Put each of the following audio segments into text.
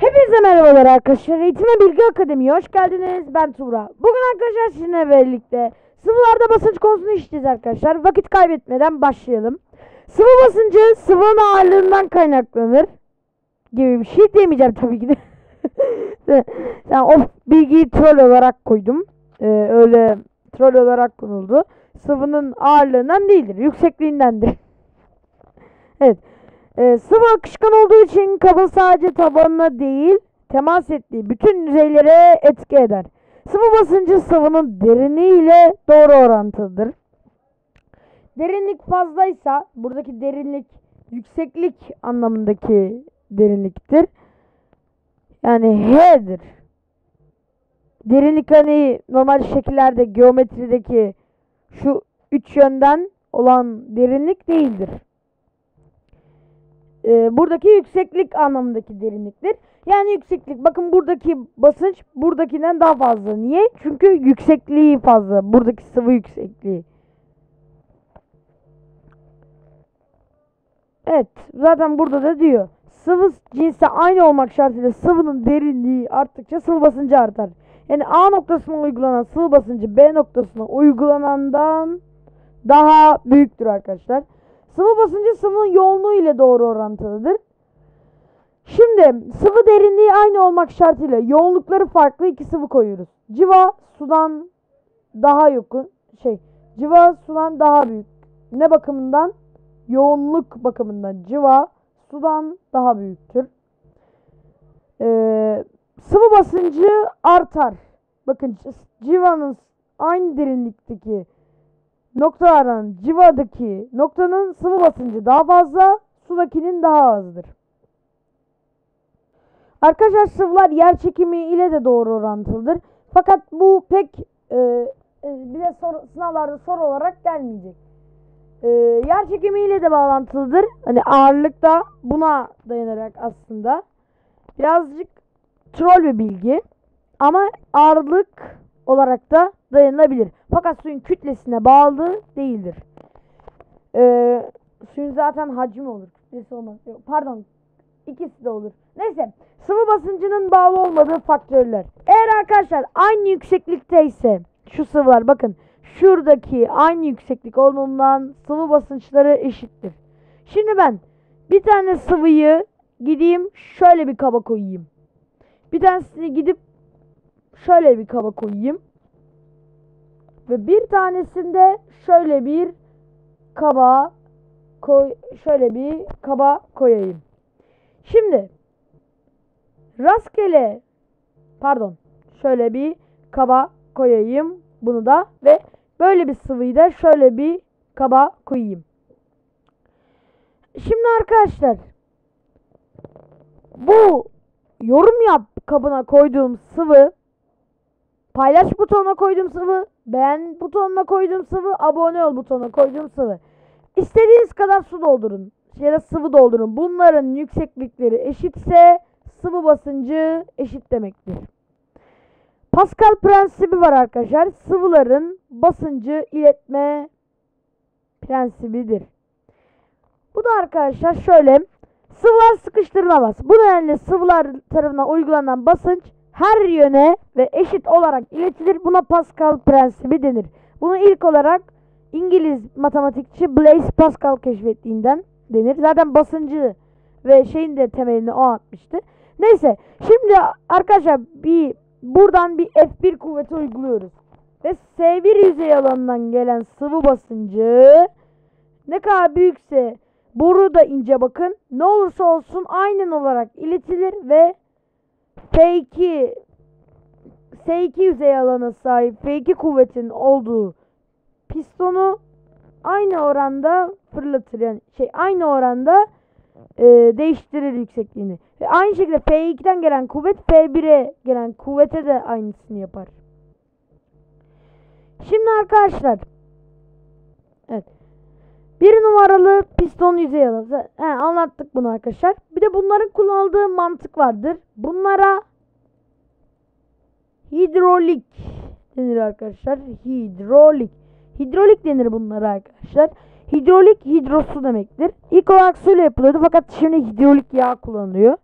Hepinize merhabalar arkadaşlar. Eğitim ve Bilgi Akademi'ye hoş geldiniz. Ben Tuğra. Bugün arkadaşlar sizinle birlikte sıvılarda basınç konusunu işleyeceğiz arkadaşlar. Vakit kaybetmeden başlayalım. Sıvı basıncı sıvının ağırlığından kaynaklanır. Gibi bir şey demeyeceğim tabii ki de. yani o bilgiyi troll olarak koydum. Ee, öyle troll olarak konuldu. Sıvının ağırlığından değildir. Yüksekliğindendir. evet. Ee, sıvı akışkan olduğu için kabın sadece tabanına değil temas ettiği bütün yüzeylere etki eder. Sıvı basıncı sıvının derinliği ile doğru orantılıdır. Derinlik fazlaysa buradaki derinlik yükseklik anlamındaki derinliktir. Yani H'dir. Derinlik hani normal şekillerde geometrideki şu üç yönden olan derinlik değildir e, buradaki yükseklik anlamındaki derinliktir. Yani yükseklik bakın buradaki basınç buradakinden daha fazla. Niye? Çünkü yüksekliği fazla. Buradaki sıvı yüksekliği. Evet zaten burada da diyor. Sıvı cinsi aynı olmak şartıyla sıvının derinliği arttıkça sıvı basıncı artar. Yani A noktasına uygulanan sıvı basıncı B noktasına uygulanandan daha büyüktür arkadaşlar. Sıvı basıncı sıvının yoğunluğu ile doğru orantılıdır. Şimdi sıvı derinliği aynı olmak şartıyla yoğunlukları farklı iki sıvı koyuyoruz. Civa sudan daha yakın şey civa sudan daha büyük. Ne bakımından? Yoğunluk bakımından civa sudan daha büyüktür. Ee, sıvı basıncı artar. Bakın civanın aynı derinlikteki noktalardan civadaki noktanın sıvı basıncı daha fazla, sudakinin daha azdır. Arkadaşlar sıvılar yer çekimi ile de doğru orantılıdır. Fakat bu pek e, e, bize sor, sınavlarda soru olarak gelmeyecek. E, yer çekimi ile de bağlantılıdır. Hani ağırlık da buna dayanarak aslında. Birazcık troll bir bilgi. Ama ağırlık olarak da dayanılabilir. Fakat suyun kütlesine bağlı değildir. Ee, suyun zaten hacmi olur. Kütlesi olmaz. Pardon. ikisi de olur. Neyse. Sıvı basıncının bağlı olmadığı faktörler. Eğer arkadaşlar aynı yükseklikte ise şu sıvılar bakın şuradaki aynı yükseklik olduğundan sıvı basınçları eşittir. Şimdi ben bir tane sıvıyı gideyim şöyle bir kaba koyayım. Bir tanesini gidip şöyle bir kaba koyayım. Ve bir tanesinde şöyle bir kaba koy şöyle bir kaba koyayım. Şimdi rastgele pardon şöyle bir kaba koyayım bunu da ve böyle bir sıvıyı da şöyle bir kaba koyayım. Şimdi arkadaşlar bu yorum yap kabına koyduğum sıvı paylaş butonuna koyduğum sıvı, beğen butonuna koyduğum sıvı, abone ol butonuna koyduğum sıvı. İstediğiniz kadar su doldurun ya da sıvı doldurun. Bunların yükseklikleri eşitse sıvı basıncı eşit demektir. Pascal prensibi var arkadaşlar. Sıvıların basıncı iletme prensibidir. Bu da arkadaşlar şöyle. Sıvılar sıkıştırılamaz. Bu nedenle sıvılar tarafından uygulanan basınç her yöne ve eşit olarak iletilir. Buna Pascal prensibi denir. Bunu ilk olarak İngiliz matematikçi Blaise Pascal keşfettiğinden denir. Zaten basıncı ve şeyin de temelini o atmıştı. Neyse şimdi arkadaşlar bir buradan bir F1 kuvveti uyguluyoruz. Ve S1 yüzey alanından gelen sıvı basıncı ne kadar büyükse boru da ince bakın. Ne olursa olsun aynen olarak iletilir ve F2 S2 yüzey alanı sahip F2 kuvvetin olduğu pistonu aynı oranda fırlatır yani şey aynı oranda e, değiştirir yüksekliğini. Ve aynı şekilde F2'den gelen kuvvet F1'e gelen kuvvete de aynısını yapar. Şimdi arkadaşlar Evet. Bir numaralı piston yüzey alanı. He, anlattık bunu arkadaşlar. Bir de bunların kullanıldığı mantık vardır. Bunlara hidrolik denir arkadaşlar. Hidrolik. Hidrolik denir bunlara arkadaşlar. Hidrolik hidrosu demektir. İlk olarak suyla yapılıyordu fakat şimdi hidrolik yağ kullanılıyor.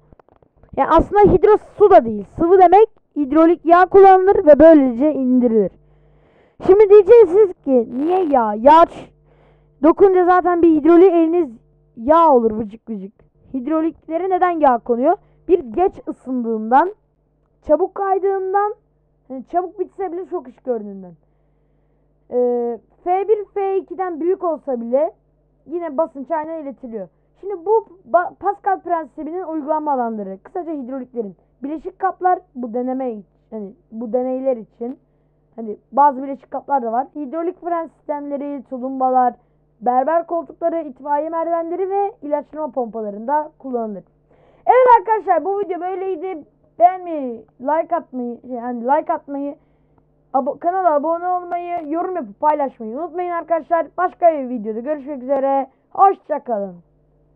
Yani aslında hidro su da değil. Sıvı demek hidrolik yağ kullanılır ve böylece indirilir. Şimdi diyeceksiniz ki niye yağ? Yağ dokunca zaten bir hidrolik eliniz yağ olur vıcık vıcık. Hidroliklere neden yağ konuyor? Bir geç ısındığından, çabuk kaydığından, yani çabuk bitse bile çok iş gördüğünden. Ee, F1 F2'den büyük olsa bile yine basınç aynen iletiliyor. Şimdi bu Pascal prensibinin uygulanma alanları. Kısaca hidroliklerin. Bileşik kaplar bu deneme yani bu deneyler için hani bazı bileşik kaplar da var. Hidrolik fren sistemleri, tulumbalar, berber koltukları, itfaiye merdivenleri ve ilaçlama pompalarında kullanılır. Evet arkadaşlar bu video böyleydi. Beğenmeyi, like atmayı, yani like atmayı, abo- kanala abone olmayı, yorum yapıp paylaşmayı unutmayın arkadaşlar. Başka bir videoda görüşmek üzere. Hoşçakalın.